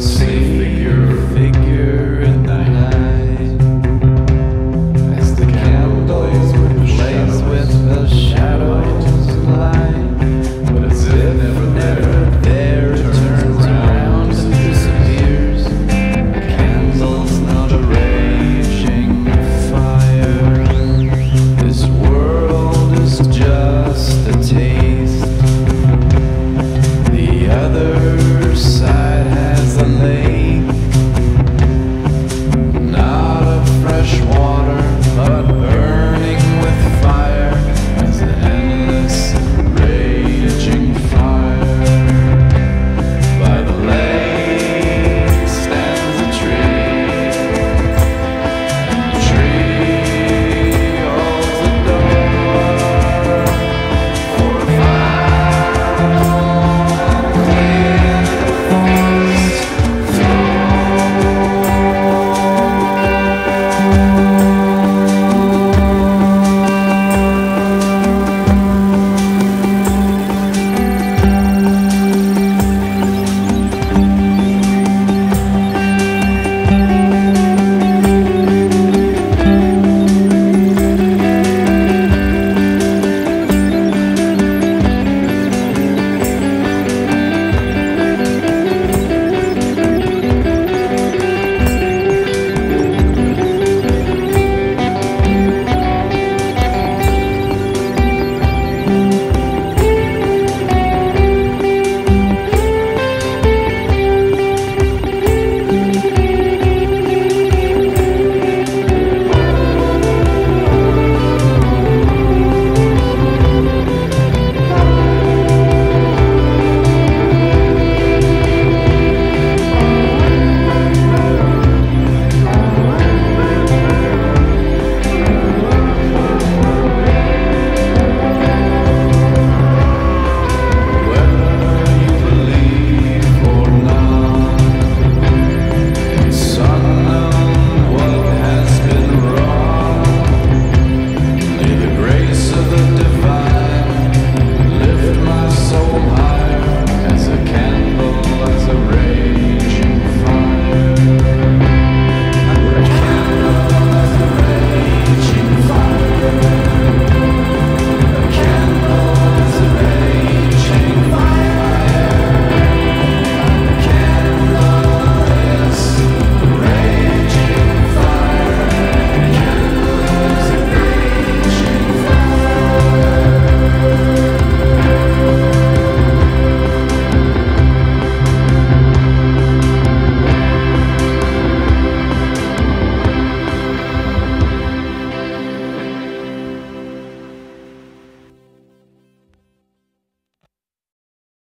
See.